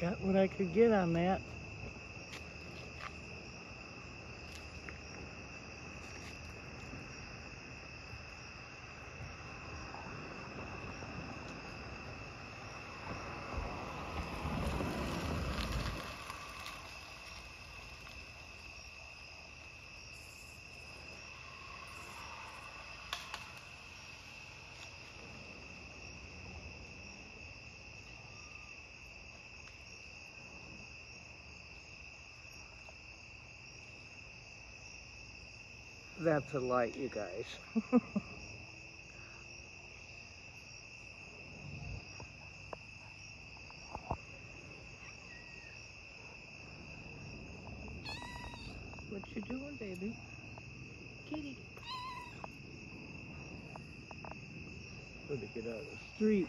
Got what I could get on that. That's a light, you guys. what you doing, baby? Kitty. Good to get out of the street.